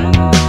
Mm.